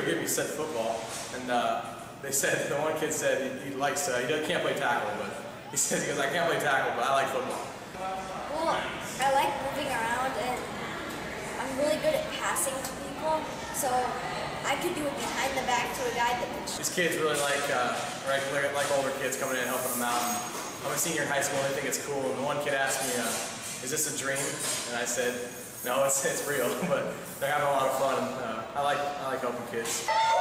go get me said football, and uh, they said the one kid said he, he likes uh, he can't play tackle, but he says he goes I can't play tackle, but I like football. Well, I like moving around and I'm really good at passing to people, so I could do it behind the back to a guy that These kids really like uh, like like older kids coming in and helping them out. And I'm a senior in high school and they think it's cool. And one kid asked me, uh, "Is this a dream?" And I said, "No, it's it's real." but they're having a lot of fun. Uh, I